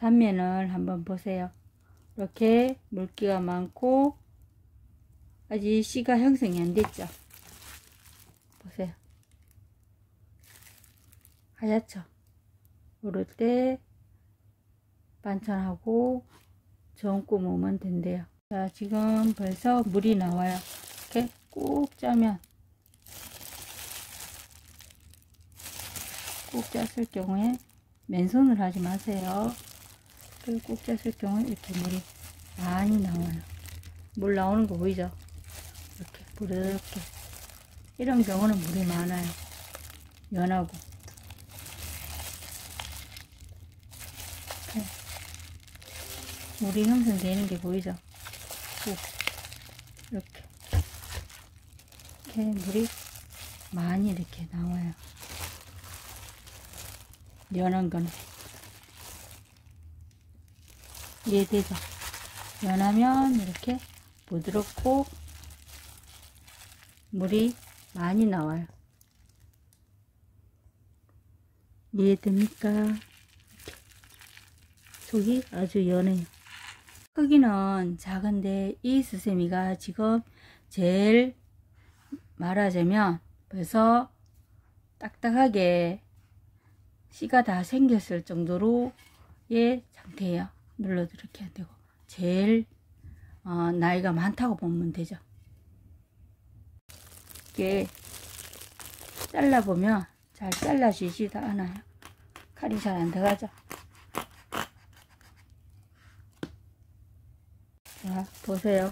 단면을 한번 보세요. 이렇게 물기가 많고 아직 씨가 형성이 안 됐죠. 보세요. 하얗죠. 오를 때 반찬하고 전구 모으면 된대요. 자, 지금 벌써 물이 나와요. 이렇게 꾹 짜면 꾹 짰을 경우에 맨손을 하지 마세요. 꾹 짰을 경우에 이렇게 물이 많이 나와요. 물 나오는 거 보이죠? 이렇게 부드럽게 이런 경우는 물이 많아요. 연하고 이렇게 물이 형성되는 게 보이죠? 꾹 이렇게 이렇게 물이 많이 이렇게 나와요. 연한 거는 이해되죠? 연하면 이렇게 부드럽고 물이 많이 나와요. 이해됩니까? 속이 아주 연해요. 크기는 작은데 이 수세미가 지금 제일 말하자면 벌써 딱딱하게 씨가 다 생겼을 정도로의 상태예요. 눌러도 이렇게 안 되고 제일 어, 나이가 많다고 보면 되죠. 이게 잘라보면 잘 잘라지지도 않아요. 칼이 잘 안 들어가죠. 자, 보세요.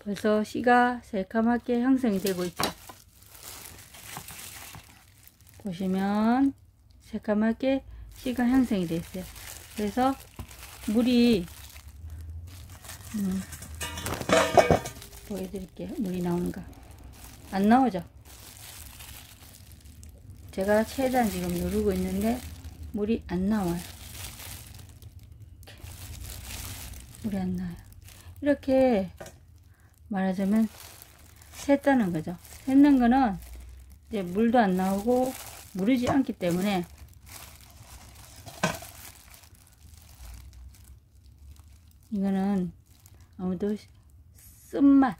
벌써 씨가 새까맣게 형성이 되고 있죠. 보시면 새까맣게 씨가 형성이 됐어요. 그래서 물이 음, 보여드릴게요. 물이 나오는가. 안 나오죠? 제가 최대한 지금 누르고 있는데 물이 안 나와요. 물이 안 나요. 이렇게 말하자면 샜다는 거죠. 샜는 거는 이제 물도 안 나오고 무르지 않기 때문에 이거는 아무도 쓴맛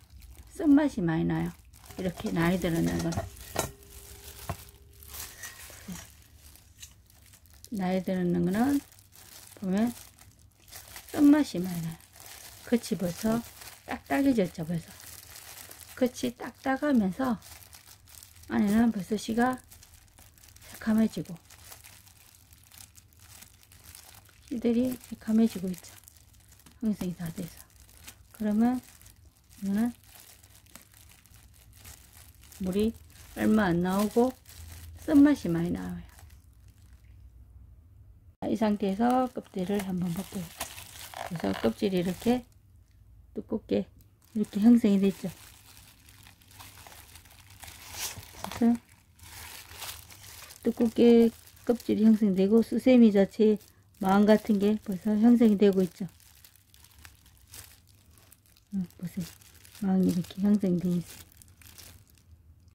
쓴맛이 많이 나요. 이렇게 나이 들었는 건 나이 들었는 거는 보면 쓴맛이 많이 나요. 끝이 벌써 딱딱해졌죠 벌써. 끝이 딱딱하면서 안에는 벌써 씨가 새카매지고 씨들이 새카매지고 있죠 형성이 다 돼서. 그러면 이거는 물이 얼마 안 나오고 쓴맛이 많이 나와요. 이 상태에서 껍질을 한번 볼게요. 그래서 껍질이 이렇게 두껍게 이렇게 형성이 됐죠. 그래서 두껍게 껍질이 형성되고 수세미 자체 마음 같은 게 벌써 형성이 되고 있죠 보세요. 망이 이렇게 형성되어 있어요.